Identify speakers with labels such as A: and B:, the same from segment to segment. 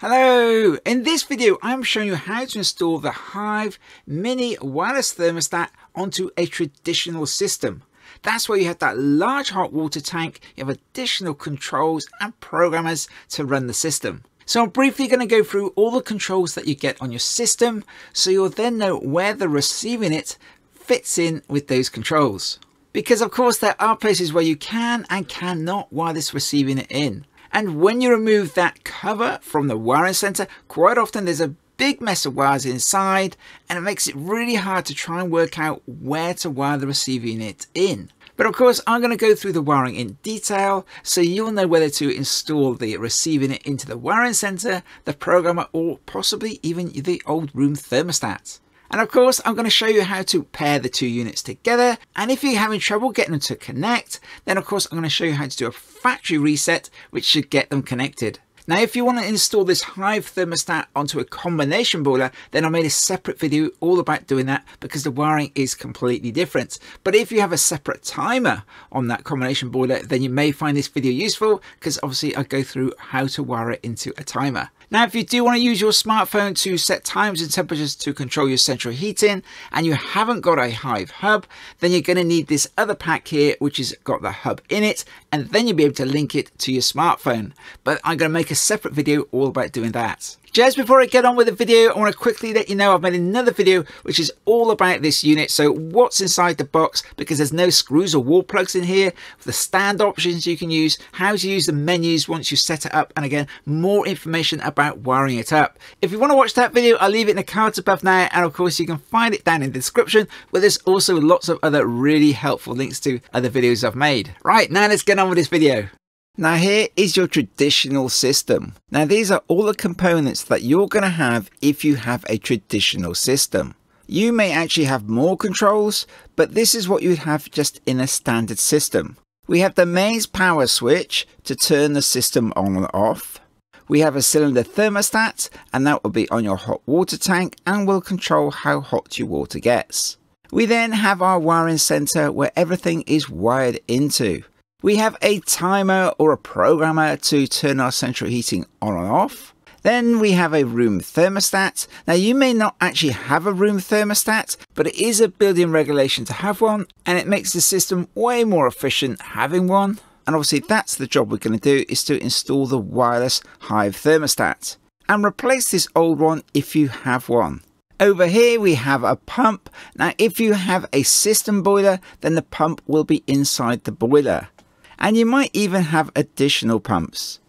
A: Hello! In this video I'm showing you how to install the Hive Mini Wireless Thermostat onto a traditional system. That's where you have that large hot water tank, you have additional controls and programmers to run the system. So I'm briefly going to go through all the controls that you get on your system so you'll then know where the receiving it fits in with those controls. Because of course there are places where you can and cannot wire this receiving it in. And when you remove that cover from the wiring center, quite often there's a big mess of wires inside and it makes it really hard to try and work out where to wire the receiving unit in. But of course, I'm going to go through the wiring in detail so you'll know whether to install the receiving unit into the wiring center, the programmer, or possibly even the old room thermostat. And of course, I'm going to show you how to pair the two units together. And if you're having trouble getting them to connect, then of course, I'm going to show you how to do a factory reset, which should get them connected. Now, if you want to install this Hive thermostat onto a combination boiler, then I made a separate video all about doing that because the wiring is completely different. But if you have a separate timer on that combination boiler, then you may find this video useful because obviously I go through how to wire it into a timer. Now, if you do want to use your smartphone to set times and temperatures to control your central heating and you haven't got a Hive hub, then you're going to need this other pack here, which has got the hub in it, and then you'll be able to link it to your smartphone. But I'm going to make a separate video all about doing that. Just before I get on with the video, I want to quickly let you know I've made another video which is all about this unit. So what's inside the box, because there's no screws or wall plugs in here, the stand options you can use, how to use the menus once you set it up, and again, more information about wiring it up. If you want to watch that video, I'll leave it in the cards above now, and of course you can find it down in the description, where there's also lots of other really helpful links to other videos I've made. Right, now let's get on with this video. Now here is your traditional system. Now these are all the components that you're going to have if you have a traditional system. You may actually have more controls, but this is what you'd have just in a standard system. We have the mains power switch to turn the system on and off. We have a cylinder thermostat and that will be on your hot water tank and will control how hot your water gets. We then have our wiring center where everything is wired into. We have a timer or a programmer to turn our central heating on and off. Then we have a room thermostat. Now you may not actually have a room thermostat, but it is a built-in regulation to have one and it makes the system way more efficient having one. And obviously that's the job we're going to do is to install the wireless Hive thermostat and replace this old one if you have one. Over here we have a pump. Now if you have a system boiler then the pump will be inside the boiler and you might even have additional pumps.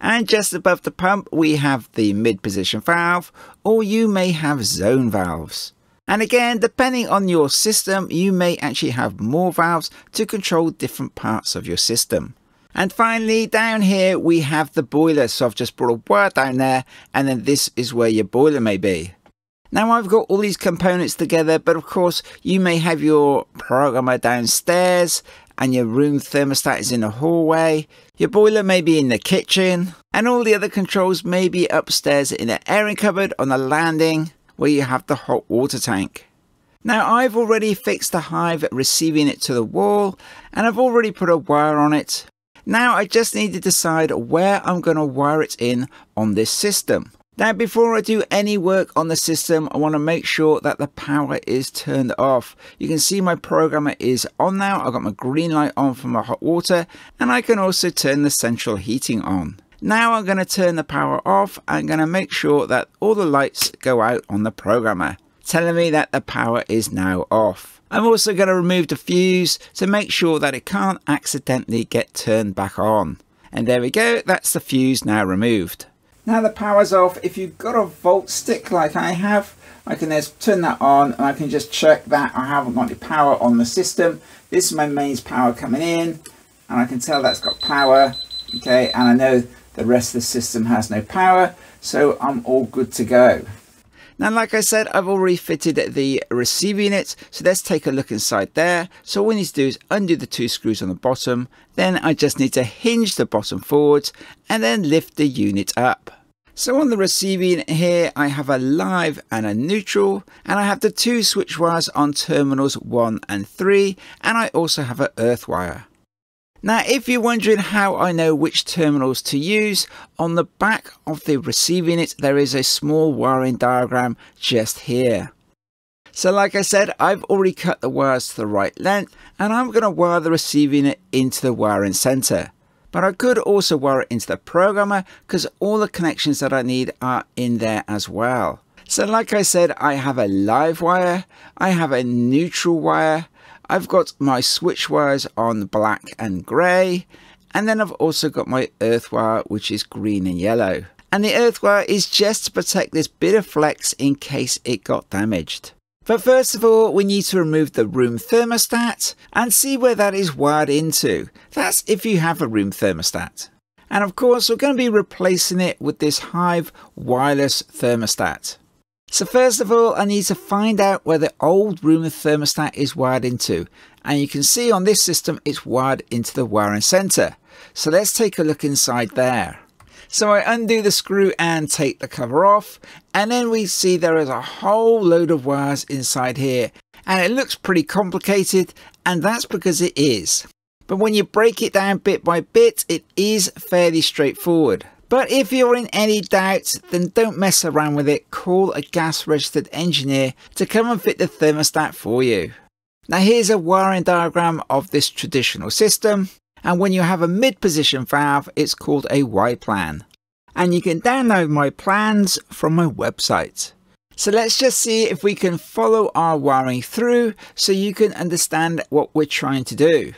A: And just above the pump we have the mid position valve or you may have zone valves. And again, depending on your system, you may actually have more valves to control different parts of your system. And finally, down here, we have the boiler. So I've just brought a wire down there, and then this is where your boiler may be. Now I've got all these components together, but of course you may have your programmer downstairs and your room thermostat is in the hallway. Your boiler may be in the kitchen and all the other controls may be upstairs in the airing cupboard on the landing where you have the hot water tank. Now I've already fixed the hive receiving it to the wall and I've already put a wire on it. Now I just need to decide where I'm going to wire it in on this system. Now before I do any work on the system I want to make sure that the power is turned off. You can see my programmer is on now, I've got my green light on for my hot water and I can also turn the central heating on. Now I'm going to turn the power off, I'm going to make sure that all the lights go out on the programmer, telling me that the power is now off. I'm also going to remove the fuse to make sure that it can't accidentally get turned back on. And there we go, that's the fuse now removed. Now the power's off. If you've got a volt stick like I have, I can just turn that on and I can just check that I haven't got any power on the system. This is my mains power coming in and I can tell that's got power. Okay, and I know the rest of the system has no power, so I'm all good to go. Now, like I said, I've already fitted the receiver unit, so let's take a look inside there. So all we need to do is undo the two screws on the bottom, then I just need to hinge the bottom forwards and then lift the unit up. So on the receiving here, I have a live and a neutral, and I have the two switch wires on terminals 1 and 3, and I also have an earth wire. Now, if you're wondering how I know which terminals to use, on the back of the receiving it, there is a small wiring diagram just here. So like I said, I've already cut the wires to the right length and I'm going to wire the receiving it into the wiring center. But I could also wire it into the programmer because all the connections that I need are in there as well. So like I said, I have a live wire, I have a neutral wire, I've got my switch wires on black and grey, and then I've also got my earth wire which is green and yellow. And the earth wire is just to protect this bit of flex in case it got damaged. But first of all, we need to remove the room thermostat and see where that is wired into. That's if you have a room thermostat. And of course, we're going to be replacing it with this Hive wireless thermostat. So first of all, I need to find out where the old room thermostat is wired into. And you can see on this system, it's wired into the wiring center. So let's take a look inside there. So I undo the screw and take the cover off and then we see there is a whole load of wires inside here and it looks pretty complicated and that's because it is. But when you break it down bit by bit it is fairly straightforward. But if you're in any doubt, then don't mess around with it. Call a gas registered engineer to come and fit the thermostat for you. Now here's a wiring diagram of this traditional system and when you have a mid-position valve it's called a Y-plan. And you can download my plans from my website. So let's just see if we can follow our wiring through so you can understand what we're trying to do.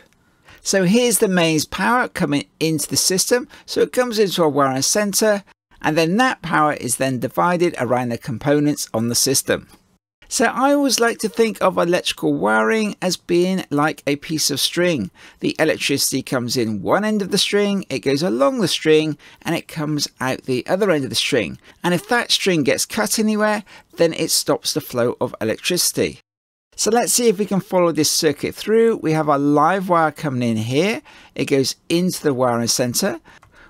A: So here's the mains power coming into the system. So it comes into a wiring center and then that power is then divided around the components on the system. So I always like to think of electrical wiring as being like a piece of string. The electricity comes in one end of the string, it goes along the string, and it comes out the other end of the string. And if that string gets cut anywhere, then it stops the flow of electricity. So let's see if we can follow this circuit through. We have a live wire coming in here. It goes into the wiring center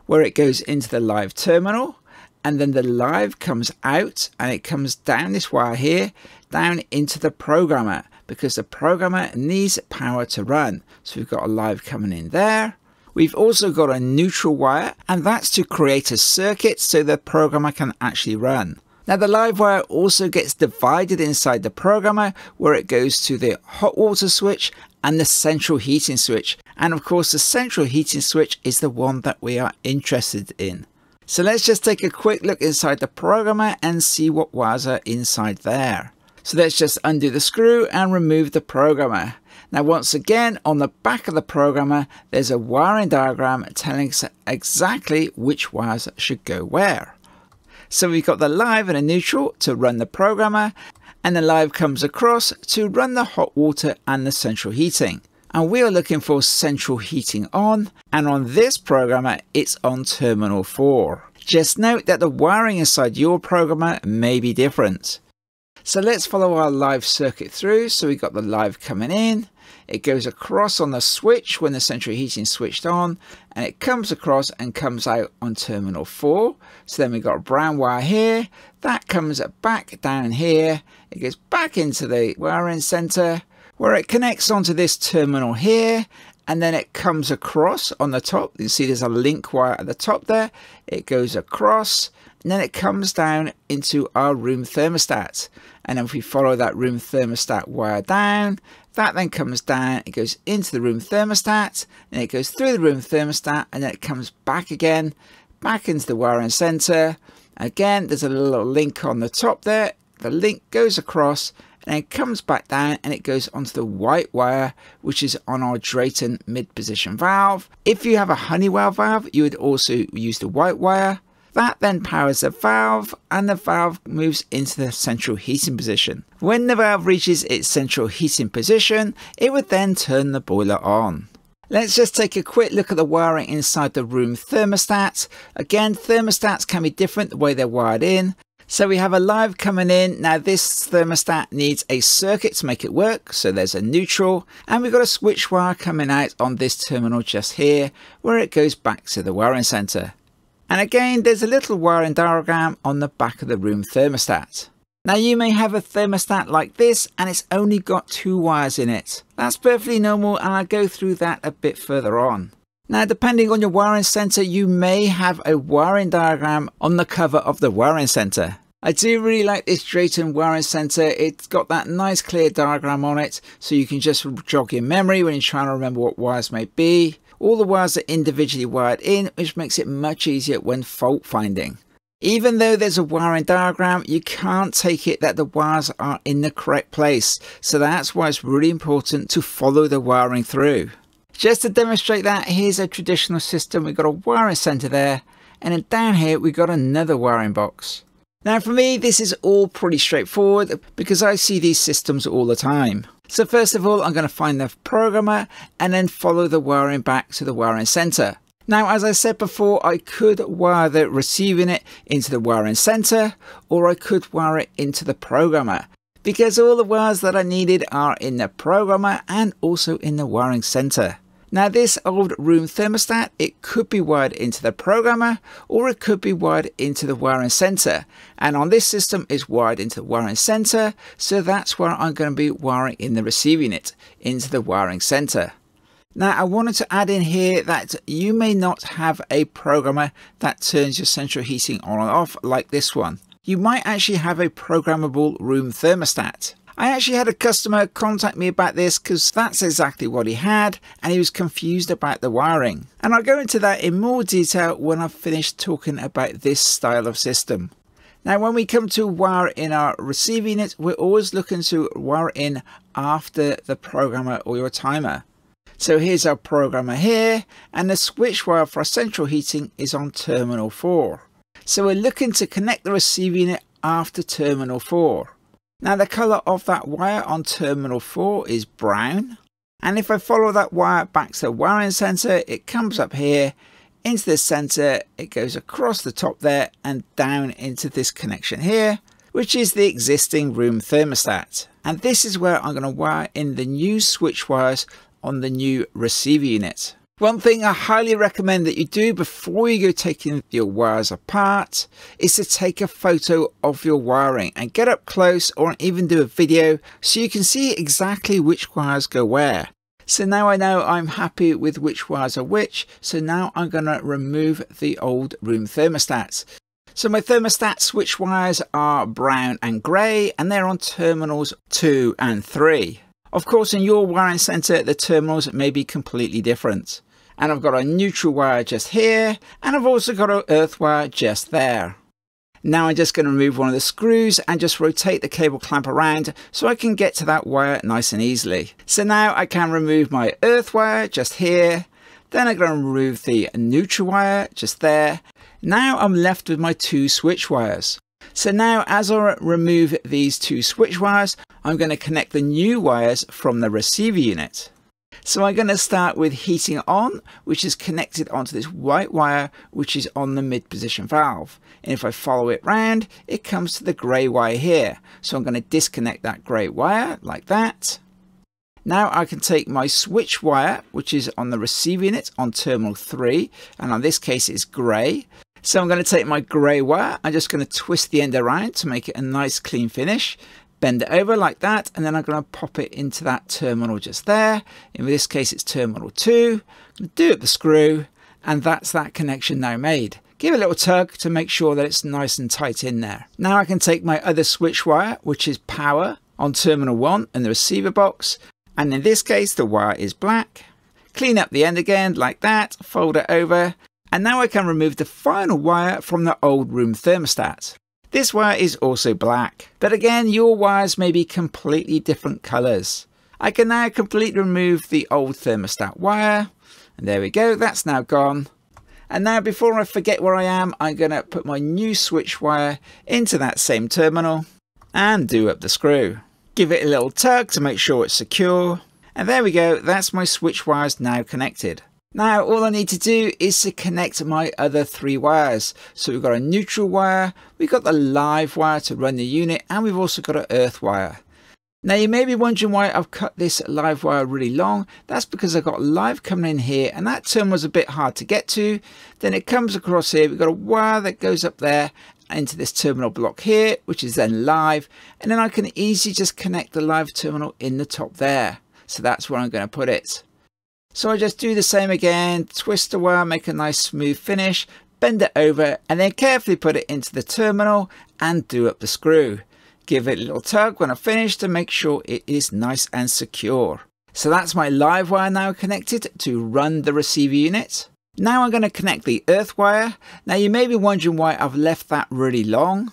A: where it goes into the live terminal and then the live comes out and it comes down this wire here down into the programmer because the programmer needs power to run. So we've got a live coming in there. We've also got a neutral wire and that's to create a circuit so the programmer can actually run. Now the live wire also gets divided inside the programmer where it goes to the hot water switch and the central heating switch. And of course the central heating switch is the one that we are interested in. So let's just take a quick look inside the programmer and see what wires are inside there. So let's just undo the screw and remove the programmer. Now once again on the back of the programmer there's a wiring diagram telling us exactly which wires should go where. So we've got the live and a neutral to run the programmer and the live comes across to run the hot water and the central heating. And we are looking for central heating on and on this programmer it's on terminal 4. Just note that the wiring inside your programmer may be different. So let's follow our live circuit through. So we've got the live coming in. It goes across on the switch when the central heating switched on and it comes across and comes out on terminal 4. So then we've got a brown wire here. That comes back down here. It goes back into the wiring center where it connects onto this terminal here and then it comes across on the top. You see there's a link wire at the top there. It goes across and then it comes down into our room thermostat. And then if we follow that room thermostat wire down, that then comes down, it goes into the room thermostat, and it goes through the room thermostat, and then it comes back again, back into the wiring center. Again, there's a little link on the top there. The link goes across, and it comes back down and it goes onto the white wire which is on our Drayton mid position valve. If you have a Honeywell valve you would also use the white wire that then powers the valve and the valve moves into the central heating position. When the valve reaches its central heating position, it would then turn the boiler on. Let's just take a quick look at the wiring inside the room thermostat. Again, thermostats can be different the way they're wired in. So we have a live coming in. Now this thermostat needs a circuit to make it work. So there's a neutral and we've got a switch wire coming out on this terminal just here where it goes back to the wiring center. And again, there's a little wiring diagram on the back of the room thermostat. Now you may have a thermostat like this and it's only got two wires in it. That's perfectly normal and I'll go through that a bit further on. Now, depending on your wiring center, you may have a wiring diagram on the cover of the wiring center. I do really like this Drayton wiring center. It's got that nice clear diagram on it, so you can just jog your memory when you're trying to remember what wires may be. All the wires are individually wired in, which makes it much easier when fault finding. Even though there's a wiring diagram, you can't take it that the wires are in the correct place. So that's why it's really important to follow the wiring through. Just to demonstrate that, here's a traditional system. We've got a wiring center there. And then down here, we've got another wiring box. Now for me, this is all pretty straightforward because I see these systems all the time. So first of all, I'm going to find the programmer and then follow the wiring back to the wiring center. Now, as I said before, I could wire the receiving it into the wiring center, or I could wire it into the programmer, because all the wires that I needed are in the programmer and also in the wiring center. Now this old room thermostat, it could be wired into the programmer or it could be wired into the wiring center. And on this system is wired into the wiring center. So that's where I'm going to be wiring in the receiving it into the wiring center. Now I wanted to add in here that you may not have a programmer that turns your central heating on and off like this one. You might actually have a programmable room thermostat. I actually had a customer contact me about this because that's exactly what he had and he was confused about the wiring. And I'll go into that in more detail when I've finished talking about this style of system. Now when we come to wire in our receiving it, we're always looking to wire in after the programmer or your timer. So here's our programmer here and the switch wire for our central heating is on terminal 4. So we're looking to connect the receiving unit after terminal 4. Now the colour of that wire on terminal 4 is brown and if I follow that wire back to the wiring centre it comes up here into this centre, it goes across the top there and down into this connection here which is the existing room thermostat. And this is where I'm going to wire in the new switch wires on the new receiver unit. One thing I highly recommend that you do before you go taking your wires apart is to take a photo of your wiring and get up close or even do a video so you can see exactly which wires go where. So now I know I'm happy with which wires are which, so now I'm going to remove the old room thermostats. So my thermostat switch wires are brown and grey and they're on terminals 2 and 3. Of course, in your wiring center, the terminals may be completely different. And I've got a neutral wire just here, and I've also got an earth wire just there. Now I'm just going to remove one of the screws and just rotate the cable clamp around so I can get to that wire nice and easily. So now I can remove my earth wire just here. Then I'm going to remove the neutral wire just there. Now I'm left with my two switch wires. So now as I remove these two switch wires, I'm going to connect the new wires from the receiver unit. So I'm going to start with heating on, which is connected onto this white wire, which is on the mid position valve. And if I follow it round, it comes to the grey wire here. So I'm going to disconnect that grey wire like that. Now I can take my switch wire, which is on the receiver unit on terminal 3, and on this case it's grey. So I'm going to take my grey wire, I'm just going to twist the end around to make it a nice clean finish, bend it over like that, and then I'm going to pop it into that terminal just there. In this case it's terminal 2. do it the screw, and that's that connection now made. Give a little tug to make sure that it's nice and tight in there. Now I can take my other switch wire, which is power, on terminal 1 and the receiver box, and in this case the wire is black. Clean up the end again like that, fold it over, and now I can remove the final wire from the old room thermostat. This wire is also black, but again your wires may be completely different colours. I can now completely remove the old thermostat wire, and there we go, that's now gone. And now before I forget where I am, I'm going to put my new switch wire into that same terminal and do up the screw. Give it a little tug to make sure it's secure. And there we go, that's my switch wires now connected. Now all I need to do is to connect my other three wires. So we've got a neutral wire, we've got the live wire to run the unit, and we've also got an earth wire. Now you may be wondering why I've cut this live wire really long. That's because I've got live coming in here and that term was a bit hard to get to. Then it comes across here, we've got a wire that goes up there into this terminal block here, which is then live. And then I can easily just connect the live terminal in the top there. So that's where I'm going to put it. So I just do the same again, twist the wire, make a nice smooth finish, bend it over and then carefully put it into the terminal and do up the screw. Give it a little tug when I finish to make sure it is nice and secure. So that's my live wire now connected to run the receiver unit. Now I'm going to connect the earth wire. Now you may be wondering why I've left that really long.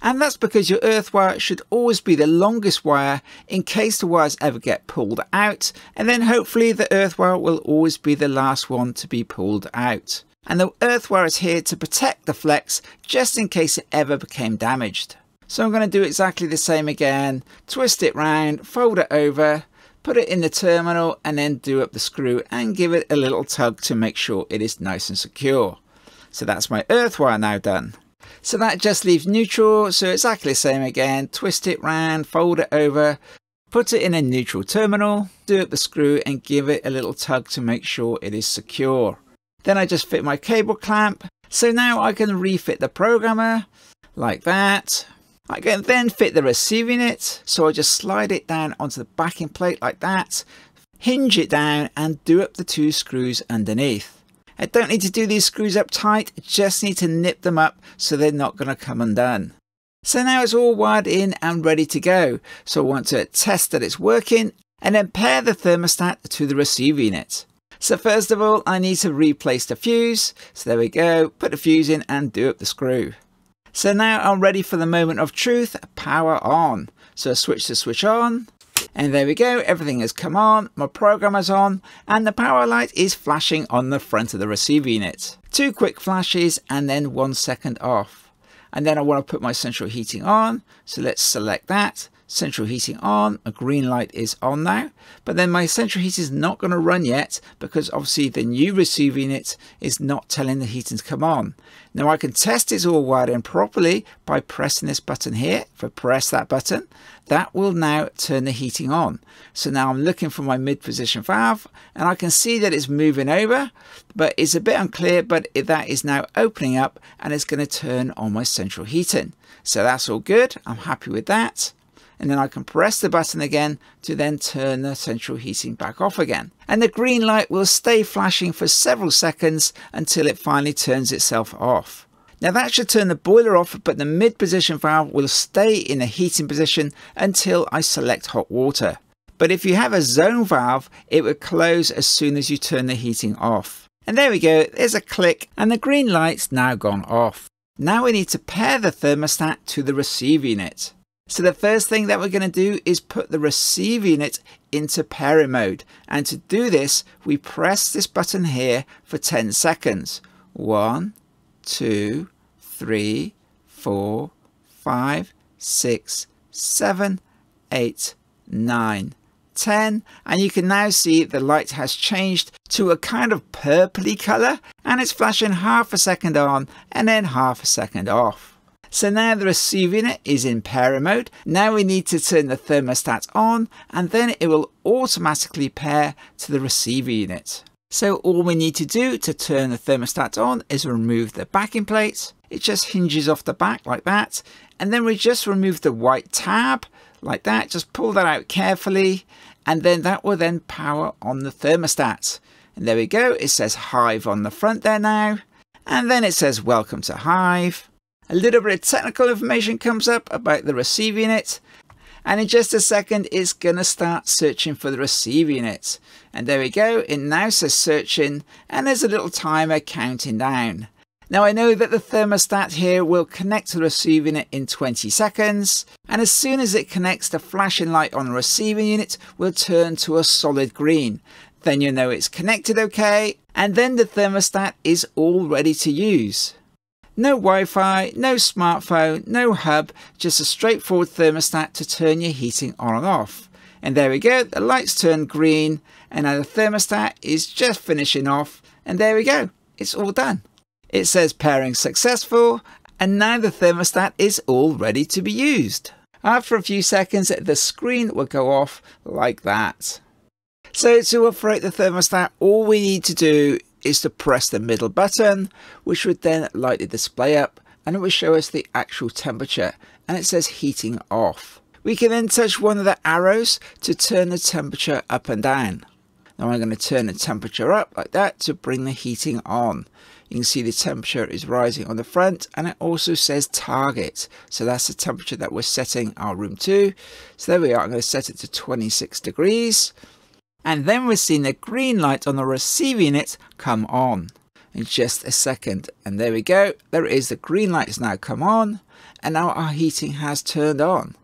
A: And that's because your earth wire should always be the longest wire in case the wires ever get pulled out. And then hopefully the earth wire will always be the last one to be pulled out. And the earth wire is here to protect the flex just in case it ever became damaged. So I'm going to do exactly the same again. Twist it round, fold it over, put it in the terminal and then do up the screw and give it a little tug to make sure it is nice and secure. So that's my earth wire now done. So that just leaves neutral, so exactly the same again, twist it round, fold it over, put it in a neutral terminal, do up the screw and give it a little tug to make sure it is secure. Then I just fit my cable clamp, so now I can refit the programmer, like that. I can then fit the receiving unit, so I just slide it down onto the backing plate like that, hinge it down and do up the two screws underneath. I don't need to do these screws up tight, just need to nip them up so they're not going to come undone. So now it's all wired in and ready to go. So I want to test that it's working and then pair the thermostat to the receiver unit. So first of all, I need to replace the fuse. So there we go, put the fuse in and do up the screw. So now I'm ready for the moment of truth, power on. So I switch the switch on, and there we go, everything has come on, my programmer's on, and the power light is flashing on the front of the receiver unit. Two quick flashes and then one second off. And then I want to put my central heating on, so let's select that central heating on, a green light is on now, but then my central heating is not going to run yet because obviously the new receiver unit is not telling the heating to come on. Now I can test it's all wired in properly by pressing this button here. If I press that button, that will now turn the heating on. So now I'm looking for my mid position valve and I can see that it's moving over, but it's a bit unclear, but that is now opening up and it's going to turn on my central heating. So that's all good. I'm happy with that and then I can press the button again to then turn the central heating back off again. And the green light will stay flashing for several seconds until it finally turns itself off. Now that should turn the boiler off, but the mid position valve will stay in the heating position until I select hot water. But if you have a zone valve, it will close as soon as you turn the heating off. And there we go, there's a click and the green light's now gone off. Now we need to pair the thermostat to the receiver unit. So the first thing that we're going to do is put the receive unit into pairing mode. And to do this, we press this button here for 10 seconds. One, two, three, four, five, six, seven, eight, nine, 10 and you can now see the light has changed to a kind of purpley color and it's flashing half a second on and then half a second off. So now the receiver unit is in pairing mode. Now we need to turn the thermostat on and then it will automatically pair to the receiver unit. So all we need to do to turn the thermostat on is remove the backing plate. It just hinges off the back like that. And then we just remove the white tab like that. Just pull that out carefully. And then that will then power on the thermostat. And there we go. It says Hive on the front there now. And then it says welcome to Hive. A little bit of technical information comes up about the receiver unit. And in just a second, it's to start searching for the receiver unit. And there we go. It now says searching and there's a little timer counting down. Now I know that the thermostat here will connect to the receiving unit in 20 seconds and as soon as it connects the flashing light on the receiving unit will turn to a solid green. Then you know it's connected okay and then the thermostat is all ready to use. No Wi-Fi, no smartphone, no hub, just a straightforward thermostat to turn your heating on and off. And there we go, the lights turn green and now the thermostat is just finishing off and there we go, it's all done. It says pairing successful and now the thermostat is all ready to be used. After a few seconds the screen will go off like that. So to operate the thermostat all we need to do is to press the middle button, which would then light the display up and it will show us the actual temperature and it says heating off. We can then touch one of the arrows to turn the temperature up and down. Now I'm going to turn the temperature up like that to bring the heating on. You can see the temperature is rising on the front and it also says target. So that's the temperature that we're setting our room to. So there we are. I'm going to set it to 26 degrees. And then we're seeing the green light on the receiving unit come on in just a second. And there we go. There it is. The green light has now come on and now our heating has turned on.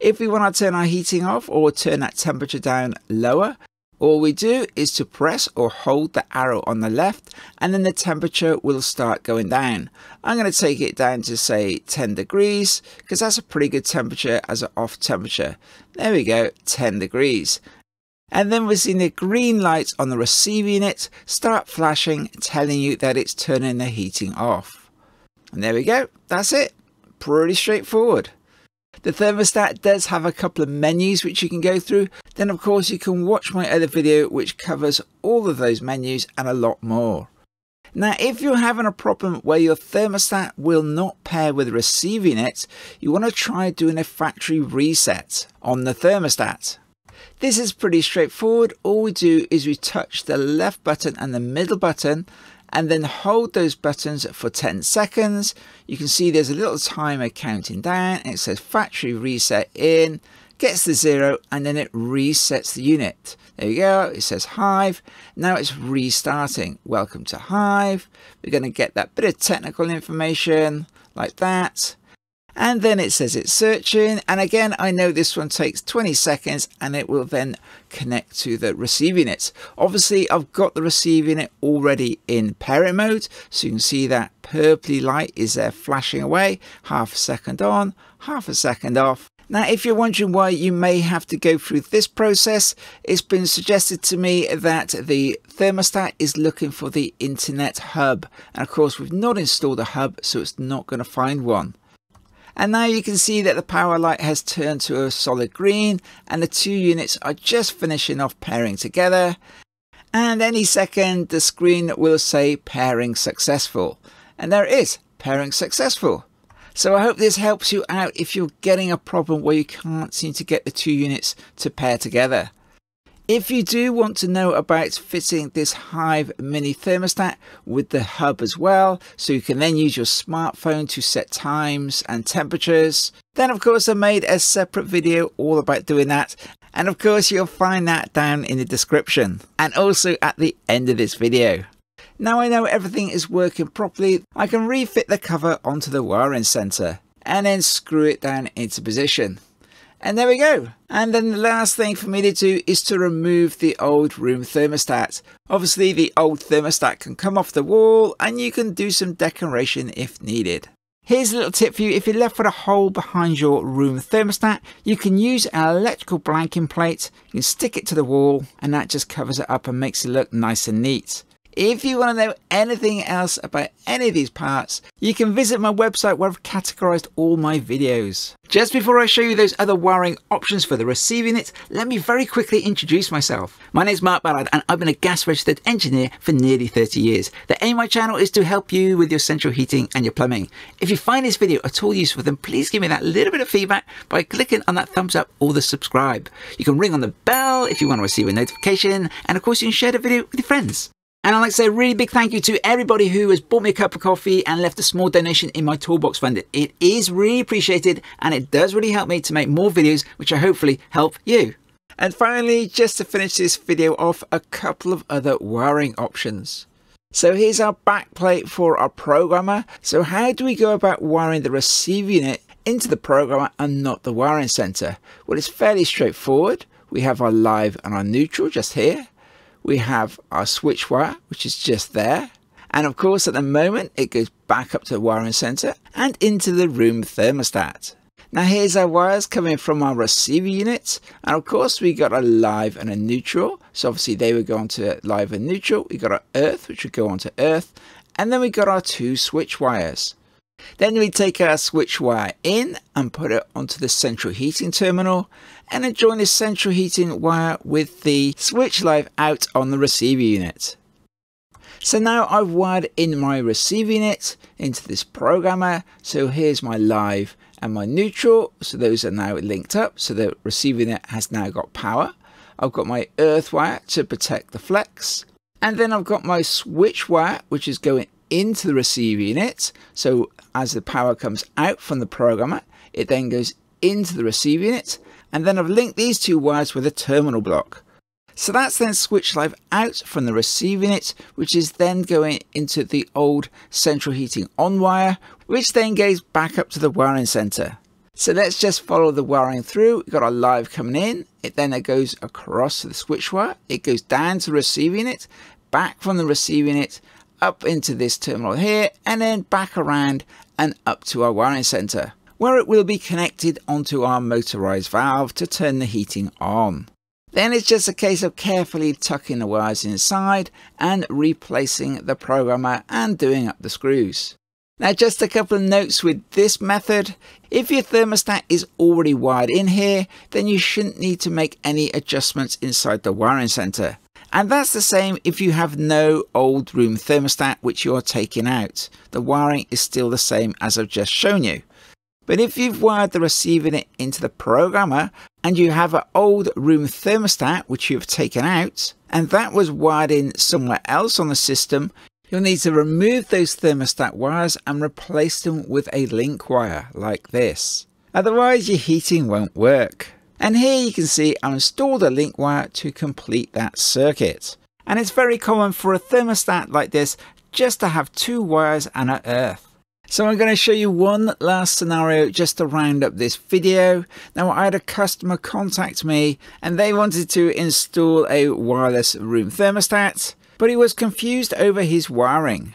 A: If we want to turn our heating off or turn that temperature down lower, all we do is to press or hold the arrow on the left and then the temperature will start going down. I'm going to take it down to say 10 degrees because that's a pretty good temperature as an off temperature. There we go, 10 degrees. And then we're seeing the green lights on the receiving unit start flashing telling you that it's turning the heating off. And there we go, that's it. Pretty straightforward. The thermostat does have a couple of menus which you can go through. Then of course you can watch my other video which covers all of those menus and a lot more. Now if you're having a problem where your thermostat will not pair with receiving unit, you want to try doing a factory reset on the thermostat. This is pretty straightforward. All we do is we touch the left button and the middle button and then hold those buttons for 10 seconds. You can see there's a little timer counting down and it says factory reset in, gets to zero and then it resets the unit. There you go, it says Hive. Now it's restarting. Welcome to Hive. We're going to get that bit of technical information like that and then it says it's searching and again I know this one takes 20 seconds and it will then connect to the receiving it. Obviously I've got the receiving it already in pairing mode so you can see that purpley light is there flashing away half a second on half a second off now, if you're wondering why you may have to go through this process, it's been suggested to me that the thermostat is looking for the internet hub. And of course, we've not installed a hub, so it's not going to find one. And now you can see that the power light has turned to a solid green and the two units are just finishing off pairing together. And any second the screen will say pairing successful. And there it is, pairing successful. So I hope this helps you out if you're getting a problem where you can't seem to get the two units to pair together. If you do want to know about fitting this Hive mini thermostat with the hub as well, so you can then use your smartphone to set times and temperatures, then of course I made a separate video all about doing that. And of course you'll find that down in the description and also at the end of this video. Now I know everything is working properly, I can refit the cover onto the wiring center and then screw it down into position. And there we go. And then the last thing for me to do is to remove the old room thermostat. Obviously the old thermostat can come off the wall and you can do some decoration if needed. Here's a little tip for you, if you're left with a hole behind your room thermostat, you can use an electrical blanking plate, you can stick it to the wall and that just covers it up and makes it look nice and neat. If you want to know anything else about any of these parts, you can visit my website where I've categorized all my videos. Just before I show you those other wiring options for the receiving unit, let me very quickly introduce myself. My name is Mark Ballard and I've been a gas registered engineer for nearly 30 years. The aim of my channel is to help you with your central heating and your plumbing. If you find this video at all useful, then please give me that little bit of feedback by clicking on that thumbs up or the subscribe. You can ring on the bell if you want to receive a notification and of course you can share the video with your friends. And I'd like to say a really big thank you to everybody who has bought me a cup of coffee and left a small donation in my toolbox fund. It is really appreciated and it does really help me to make more videos which I hopefully help you. And finally, just to finish this video off, a couple of other wiring options. So here's our backplate for our programmer. So how do we go about wiring the receiver unit into the programmer and not the wiring center? Well, it's fairly straightforward. We have our live and our neutral just here we have our switch wire, which is just there. And of course, at the moment, it goes back up to the wiring center and into the room thermostat. Now here's our wires coming from our receiver unit. And of course, we got a live and a neutral. So obviously they would go onto live and neutral. We got our earth, which would go onto earth. And then we got our two switch wires. Then we take our switch wire in and put it onto the central heating terminal and then join the central heating wire with the switch live out on the receiver unit. So now I've wired in my receiver unit into this programmer. So here's my live and my neutral. So those are now linked up. So the receiver unit has now got power. I've got my earth wire to protect the flex. And then I've got my switch wire, which is going into the receiver unit. So as the power comes out from the programmer, it then goes into the receiver unit. And then I've linked these two wires with a terminal block. So that's then switched live out from the receiver unit, which is then going into the old central heating on wire, which then goes back up to the wiring center. So let's just follow the wiring through. We've got our live coming in. It then it goes across to the switch wire. It goes down to the receiver unit, back from the receiver unit, up into this terminal here, and then back around and up to our wiring center, where it will be connected onto our motorized valve to turn the heating on. Then it's just a case of carefully tucking the wires inside and replacing the programmer and doing up the screws. Now just a couple of notes with this method. If your thermostat is already wired in here, then you shouldn't need to make any adjustments inside the wiring center. And that's the same if you have no old room thermostat which you're taking out. The wiring is still the same as I've just shown you. But if you've wired the receiver into the programmer and you have an old room thermostat which you've taken out and that was wired in somewhere else on the system, you'll need to remove those thermostat wires and replace them with a link wire like this. Otherwise your heating won't work. And here you can see I've installed a link wire to complete that circuit. And it's very common for a thermostat like this just to have two wires and an earth. So I'm going to show you one last scenario just to round up this video. Now I had a customer contact me and they wanted to install a wireless room thermostat, but he was confused over his wiring.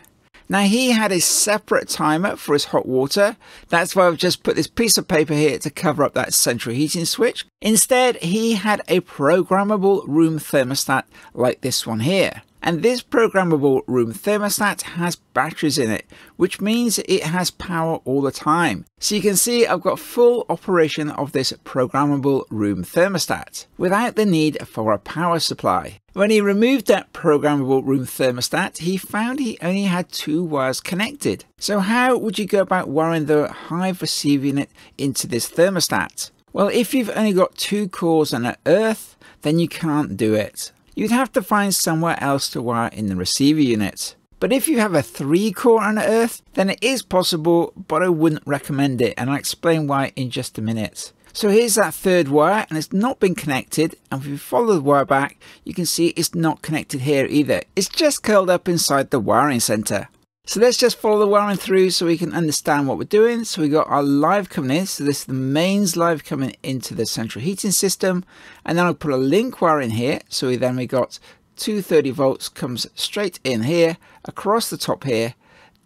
A: Now he had a separate timer for his hot water. That's why I've just put this piece of paper here to cover up that central heating switch. Instead, he had a programmable room thermostat like this one here. And this programmable room thermostat has batteries in it, which means it has power all the time. So you can see I've got full operation of this programmable room thermostat without the need for a power supply. When he removed that programmable room thermostat, he found he only had two wires connected. So how would you go about wiring the Hive receiver unit into this thermostat? Well, if you've only got two cores and an earth, then you can't do it you'd have to find somewhere else to wire in the receiver unit. But if you have a 3 core on Earth, then it is possible, but I wouldn't recommend it, and I'll explain why in just a minute. So here's that third wire, and it's not been connected, and if you follow the wire back, you can see it's not connected here either. It's just curled up inside the wiring center. So let's just follow the wiring through so we can understand what we're doing. So we got our live coming in. So this is the mains live coming into the central heating system. And then I'll put a link wire in here. So we then we got 230 volts comes straight in here, across the top here,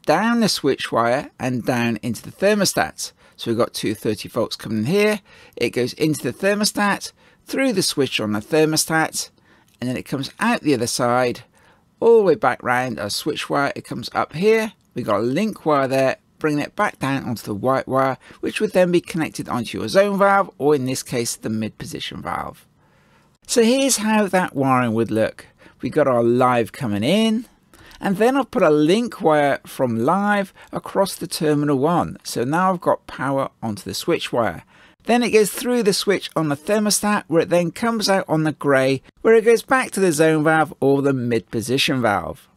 A: down the switch wire and down into the thermostat. So we've got 230 volts coming in here. It goes into the thermostat, through the switch on the thermostat, and then it comes out the other side all the way back round our switch wire. It comes up here. We've got a link wire there, bringing it back down onto the white wire, which would then be connected onto your zone valve, or in this case, the mid position valve. So here's how that wiring would look. We've got our live coming in, and then I've put a link wire from live across the terminal one. So now I've got power onto the switch wire. Then it goes through the switch on the thermostat where it then comes out on the grey where it goes back to the zone valve or the mid position valve.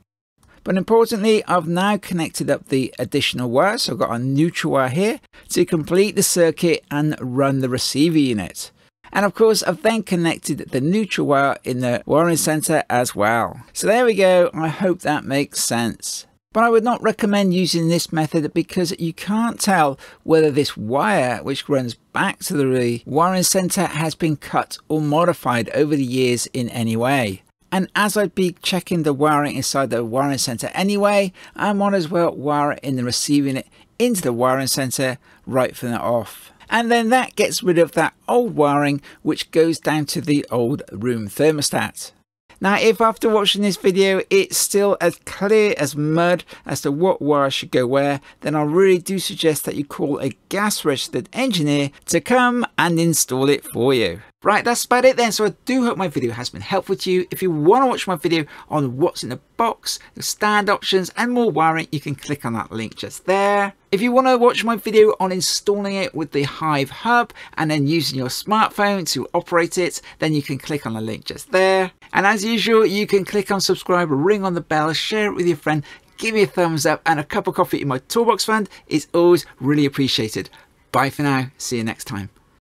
A: But importantly, I've now connected up the additional wire, so I've got a neutral wire here to complete the circuit and run the receiver unit. And of course, I've then connected the neutral wire in the wiring center as well. So there we go. I hope that makes sense. But I would not recommend using this method because you can't tell whether this wire, which runs back to the wiring center, has been cut or modified over the years in any way. And as I'd be checking the wiring inside the wiring center anyway, I might as well wire it in the receiving it into the wiring center right from the off. And then that gets rid of that old wiring which goes down to the old room thermostat. Now, if after watching this video it's still as clear as mud as to what wire should go where, then I really do suggest that you call a gas registered engineer to come and install it for you. Right, that's about it then. So I do hope my video has been helpful to you. If you want to watch my video on what's in the box, the stand options and more wiring, you can click on that link just there. If you want to watch my video on installing it with the Hive Hub and then using your smartphone to operate it, then you can click on the link just there. And as usual, you can click on subscribe, ring on the bell, share it with your friend, give me a thumbs up and a cup of coffee in my toolbox fund is always really appreciated. Bye for now. See you next time.